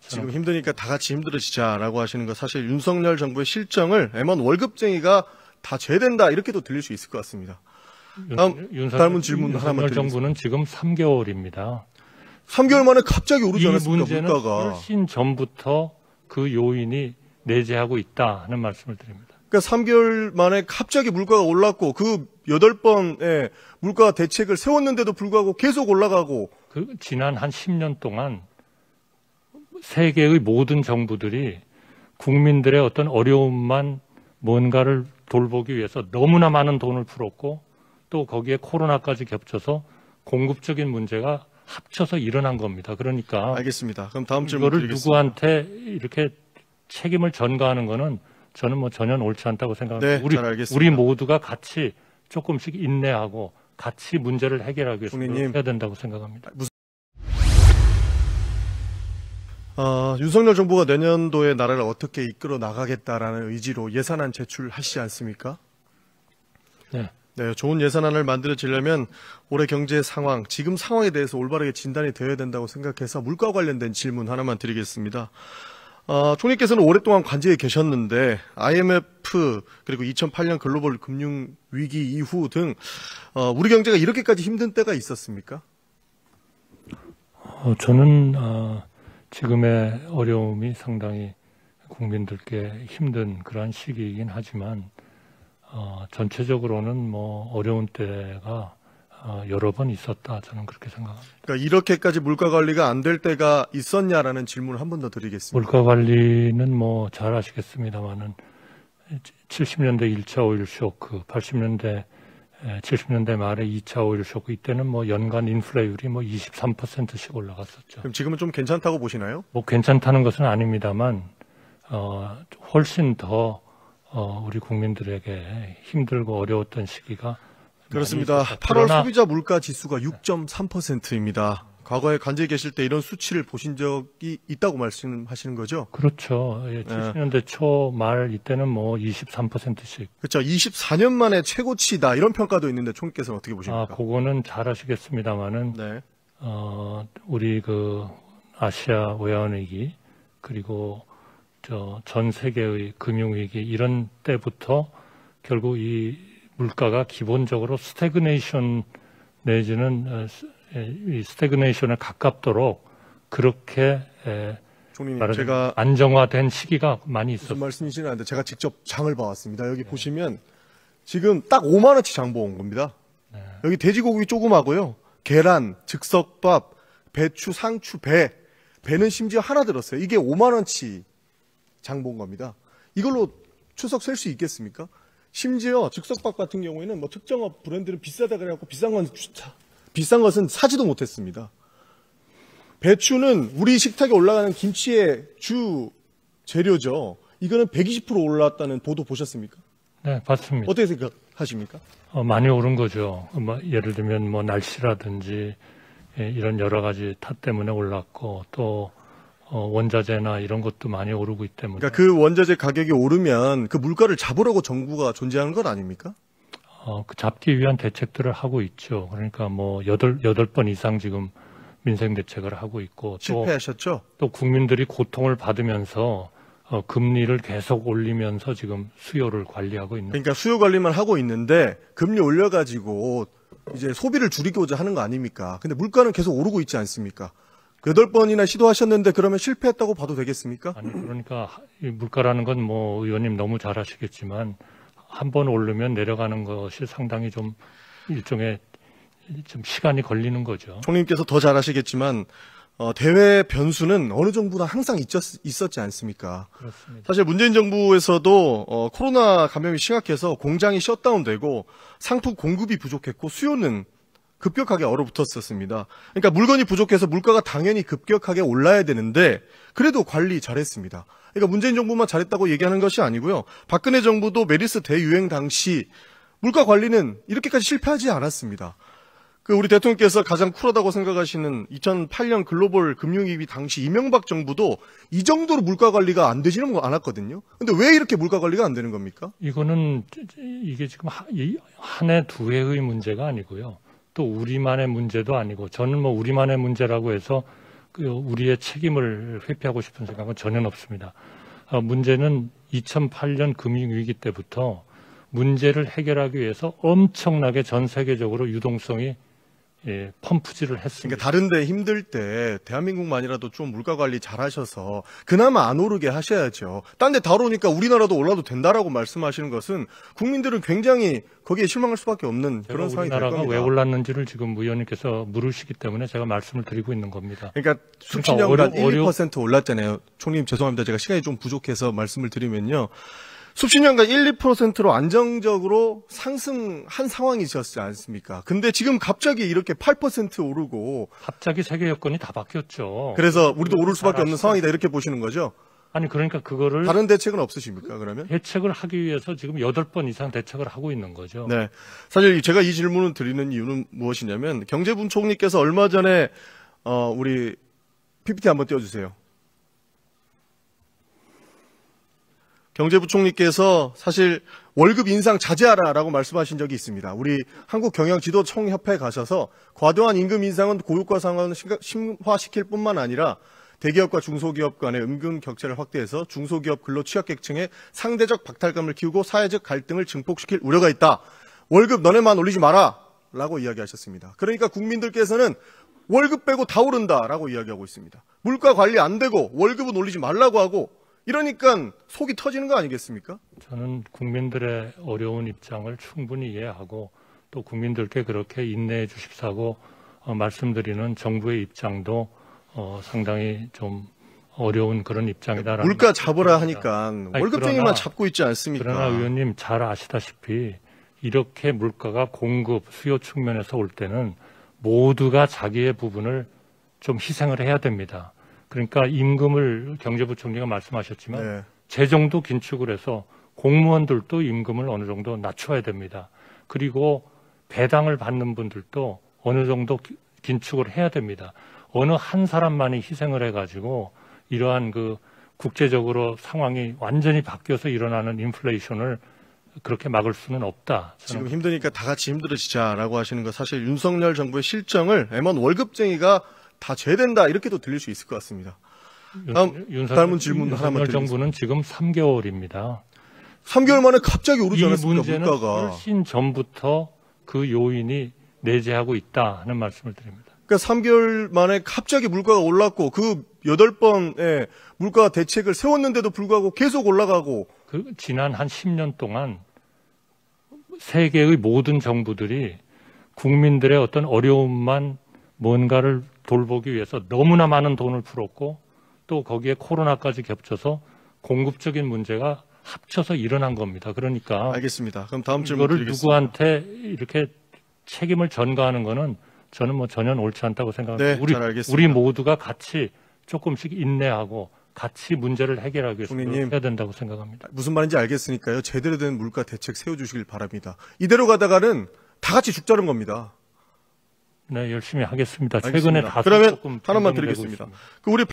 지금 힘드니까 다 같이 힘들어지자라고 하시는 거 사실 윤석열 정부의 실정을 M1 월급쟁이가 다 죄된다 이렇게도 들릴 수 있을 것 같습니다. 다음, 윤석, 다른 질문 윤석열 하나만 정부는 지금 3개월입니다. 3개월 만에 갑자기 오르지 이 않았습니까 문제는 물가가. 훨씬 전부터 그 요인이 내재하고 있다 하는 말씀을 드립니다. 그러니까 3개월 만에 갑자기 물가가 올랐고 그 8번의 물가 대책을 세웠는데도 불구하고 계속 올라가고 그 지난 한 10년 동안 세계의 모든 정부들이 국민들의 어떤 어려움만 뭔가를 돌보기 위해서 너무나 많은 돈을 풀었고 또 거기에 코로나까지 겹쳐서 공급적인 문제가 합쳐서 일어난 겁니다. 그러니까 알겠습니다. 그럼 다음 질문 이거를 드리겠습니다. 누구한테 이렇게 책임을 전가하는 거는 저는 뭐 전혀 옳지 않다고 생각합니다. 네, 우리. 우리 모두가 같이 조금씩 인내하고 같이 문제를 해결하기 위해서. 해야 된다고 생각합니다. 어, 윤석열 정부가 내년도에 나라를 어떻게 이끌어 나가겠다라는 의지로 예산안 제출하시지 않습니까? 네. 네, 좋은 예산안을 만들어지려면 올해 경제 상황, 지금 상황에 대해서 올바르게 진단이 되어야 된다고 생각해서 물가 관련된 질문 하나만 드리겠습니다. 어, 총리께서는 오랫동안 관제에 계셨는데 IMF 그리고 2008년 글로벌 금융 위기 이후 등 어, 우리 경제가 이렇게까지 힘든 때가 있었습니까? 어, 저는 어, 지금의 어려움이 상당히 국민들께 힘든 그러한 시기이긴 하지만 어, 전체적으로는 뭐 어려운 때가 어, 여러 번 있었다 저는 그렇게 생각합니다. 그러니까 이렇게까지 물가 관리가 안 될 때가 있었냐라는 질문을 한 번 더 드리겠습니다. 물가 관리는 뭐 잘 아시겠습니다만은 70년대 1차 오일 쇼크, 80년대 70년대 말에 2차 오일 쇼크 이때는 뭐 연간 인플레율이 뭐 23%씩 올라갔었죠. 그럼 지금은 좀 괜찮다고 보시나요? 뭐 괜찮다는 것은 아닙니다만 어, 훨씬 더 어, 우리 국민들에게 힘들고 어려웠던 시기가 그렇습니다. 많이 있었다. 8월 그러나 소비자 물가 지수가 6.3%입니다. 과거에 관제에 계실 때 이런 수치를 보신 적이 있다고 말씀하시는 거죠? 그렇죠. 예, 70년대 초말 이때는 뭐 23%씩. 그렇죠. 24년 만에 최고치다 이런 평가도 있는데 총리께서는 어떻게 아, 보십니까? 그거는 잘 아시겠습니다만은 네. 어, 우리 그 아시아 외환위기 그리고 저 전 세계의 금융위기 이런 때부터 결국 이 물가가 기본적으로 stagnation 내지는 어, 이 stagnation에 가깝도록 그렇게 에, 총리님 제가 안정화된 시기가 많이 있었어요. 말씀이시는 안데 제가 직접 장을 봐왔습니다. 여기 보시면 지금 딱 5만 원치 장본 겁니다. 여기 돼지고기 조금하고요. 계란, 즉석밥, 배추, 상추, 배. 배는 심지어 하나 들었어요. 이게 5만 원치 장 본 겁니다. 이걸로 추석 셀 수 있겠습니까? 심지어 즉석밥 같은 경우에는 뭐 특정업 브랜드는 비싸다 그래갖고 비싼 건 사- 비싼 것은 사지도 못했습니다. 배추는 우리 식탁에 올라가는 김치의 주 재료죠. 이거는 120% 올랐다는 보도 보셨습니까? 네, 맞습니다. 어떻게 생각하십니까? 어, 많이 오른 거죠. 뭐 예를 들면 뭐 날씨라든지 예, 이런 여러 가지 탓 때문에 올랐고 또 어, 원자재나 이런 것도 많이 오르고 있기 때문에 그러니까 그 원자재 가격이 오르면 그 물가를 잡으려고 정부가 존재하는 것 아닙니까? 어, 그 잡기 위한 대책들을 하고 있죠. 그러니까 뭐 여덟 여덟 번 이상 지금 민생 대책을 하고 있고 또, 실패하셨죠? 또 국민들이 고통을 받으면서 어, 금리를 계속 올리면서 지금 수요를 관리하고 있는 그러니까 수요 관리만 하고 있는데 금리 올려가지고 이제 소비를 줄이고자 하는 거 아닙니까? 근데 물가는 계속 오르고 있지 않습니까? 여덟 번이나 시도하셨는데 그러면 실패했다고 봐도 되겠습니까? 아니 그러니까 물가라는 건 뭐 의원님 너무 잘 아시겠지만 한 번 오르면 내려가는 것이 상당히 좀 일종의 좀 시간이 걸리는 거죠. 총리님께서 더 잘하시겠지만 어, 대외 변수는 어느 정부나 항상 있었, 있었지 않습니까? 그렇습니다. 사실 문재인 정부에서도 어, 코로나 감염이 심각해서 공장이 셧다운되고 상품 공급이 부족했고 수요는 급격하게 얼어붙었었습니다. 그러니까 물건이 부족해서 물가가 당연히 급격하게 올라야 되는데 그래도 관리 잘했습니다. 그러니까 문재인 정부만 잘했다고 얘기하는 것이 아니고요. 박근혜 정부도 메르스 대유행 당시 물가 관리는 이렇게까지 실패하지 않았습니다. 그 우리 대통령께서 가장 쿨하다고 생각하시는 2008년 글로벌 금융위기 당시 이명박 정부도 이 정도로 물가 관리가 안 되지는 않았거든요. 근데 왜 이렇게 물가 관리가 안 되는 겁니까? 이거는 이게 지금 한 해 두 해의 문제가 아니고요. 또 우리만의 문제도 아니고 저는 뭐 우리만의 문제라고 해서 그 우리의 책임을 회피하고 싶은 생각은 전혀 없습니다. 아, 문제는 2008년 금융위기 때부터 문제를 해결하기 위해서 엄청나게 전 세계적으로 유동성이 예, 펌프질을 했습니다. 그러니까 다른데 힘들 때 대한민국만이라도 좀 물가 관리 잘 하셔서 그나마 안 오르게 하셔야죠. 딴 데 다 오르니까 우리나라도 올라도 된다라고 말씀하시는 것은 국민들은 굉장히 거기에 실망할 수밖에 없는 그런 상황이 될 우리나라가 겁니다. 왜 올랐는지를 지금 의원님께서 물으시기 때문에 제가 말씀을 드리고 있는 겁니다. 그러니까 숲신년간 어려- 1, 2% 올랐잖아요. 총리님 죄송합니다. 제가 시간이 좀 부족해서 말씀을 드리면요. 숲신년간 1, 2%로 안정적으로 상승한 상황이셨지 않습니까? 근데 지금 갑자기 이렇게 8% 오르고 갑자기 세계 여건이 다 바뀌었죠. 그래서 우리도 오를 수밖에 잘 없는? 상황이다 이렇게 보시는 거죠? 아니 그러니까 그거를 다른 대책은 없으십니까? 그러면? 대책을 하기 위해서 지금 여덟 번 이상 대책을 하고 있는 거죠. 네. 사실 제가 이 질문을 드리는 이유는 무엇이냐면 경제부총리께서 얼마 전에 어 우리 PPT 한번 띄워주세요. 경제부총리께서 사실 월급 인상 자제하라라고 말씀하신 적이 있습니다. 우리 한국경영지도총협회 가셔서 과도한 임금 인상은 고유가 상황을 심화시킬 뿐만 아니라 대기업과 중소기업 간의 은근 격차를 확대해서 중소기업 근로 취약계층의 상대적 박탈감을 키우고 사회적 갈등을 증폭시킬 우려가 있다. 월급 너네만 올리지 마라. 라고 이야기하셨습니다. 그러니까 국민들께서는 월급 빼고 다 오른다라고 이야기하고 있습니다. 물가 관리 안 되고 월급은 올리지 말라고 하고 이러니까 속이 터지는 거 아니겠습니까? 저는 국민들의 어려운 입장을 충분히 이해하고 또 국민들께 그렇게 인내해 주십사고 어, 말씀드리는 정부의 입장도 어, 상당히 좀 어려운 그런 입장이다라는 물가 잡으라. 하니까 월급쟁이만 그러나- 잡고 있지 않습니까? 그러나 의원님 잘 아시다시피 이렇게 물가가 공급 수요 측면에서 올 때는 모두가 자기의 부분을 좀 희생을 해야 됩니다. 그러니까 임금을 경제부총리가 말씀하셨지만 네. 재정도 긴축을 해서 공무원들도 임금을 어느 정도 낮춰야 됩니다. 그리고 배당을 받는 분들도 어느 정도 기- 긴축을 해야 됩니다. 어느 한 사람만이 희생을 해가지고 이러한 그 국제적으로 상황이 완전히 바뀌어서 일어나는 인플레이션을 그렇게 막을 수는 없다. 지금 힘드니까 다 같이 힘들어지자라고 하시는 거 사실 윤석열 정부의 실정을 M1 월급쟁이가 다 죄된다 이렇게도 들릴 수 있을 것 같습니다. 다음, 윤석열, 다음 질문 하나만 정부는 지금 3개월입니다. 3개월 만에 갑자기 오르지 이 않았습니까? 문제는 물가가. 훨씬 전부터 그 요인이 내재하고 있다 하는 말씀을 드립니다. 그러니까 3개월 만에 갑자기 물가가 올랐고 그 8번의 물가 대책을 세웠는데도 불구하고 계속 올라가고 그 지난 한 10년 동안 세계의 모든 정부들이 국민들의 어떤 어려움만 뭔가를 돌보기 위해서 너무나 많은 돈을 풀었고 또 거기에 코로나까지 겹쳐서 공급적인 문제가 합쳐서 일어난 겁니다. 그러니까 알겠습니다. 그럼 다음 질문 이거를 드리겠습니다. 누구한테 이렇게 책임을 전가하는 거는 저는 뭐 전혀 옳지 않다고 생각합니다. 네, 우리 잘 알겠습니다. 우리 모두가 같이 조금씩 인내하고 같이 문제를 해결하기 위해서 총리님. 해야 된다고 생각합니다. 무슨 말인지 알겠으니까요. 제대로 된 물가 대책 세워주시길 바랍니다. 이대로 가다가는 다 같이 죽자는 겁니다. 네, 열심히 하겠습니다. 알겠습니다. 최근에 다소 그러면 조금 하나만 드리겠습니다. 그 우리